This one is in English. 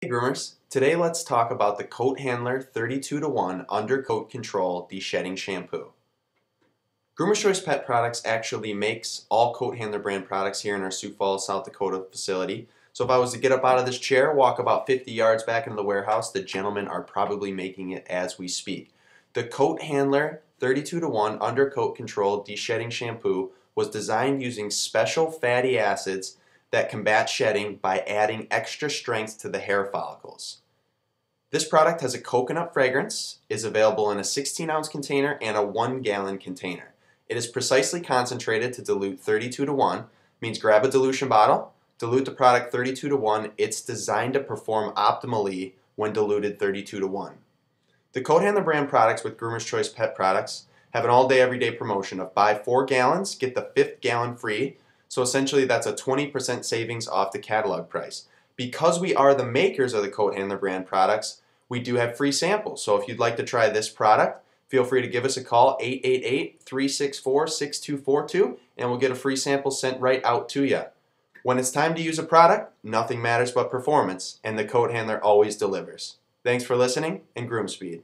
Hey groomers, today let's talk about the Coat Handler 32 to 1 Undercoat Control De-Shedding Shampoo. Groomer's Choice Pet Products actually makes all Coat Handler brand products here in our Sioux Falls, South Dakota facility. So if I was to get up out of this chair, walk about 50 yards back into the warehouse, the gentlemen are probably making it as we speak. The Coat Handler 32 to 1 Undercoat Control De-Shedding Shampoo was designed using special fatty acids that combat shedding by adding extra strength to the hair follicles. This product has a coconut fragrance, is available in a 16 ounce container and a 1 gallon container. It is precisely concentrated to dilute 32 to 1, means grab a dilution bottle, dilute the product 32 to 1. It's designed to perform optimally when diluted 32 to 1. The Coat Handler brand products with Groomer's Choice Pet Products have an all day, everyday promotion of buy 4 gallons, get the fifth gallon free so essentially that's a 20% savings off the catalog price. Because we are the makers of the Coat Handler brand products, we do have free samples. So if you'd like to try this product, feel free to give us a call 888-364-6242 and we'll get a free sample sent right out to you. When it's time to use a product, nothing matters but performance and the Coat Handler always delivers. Thanks for listening and groom speed.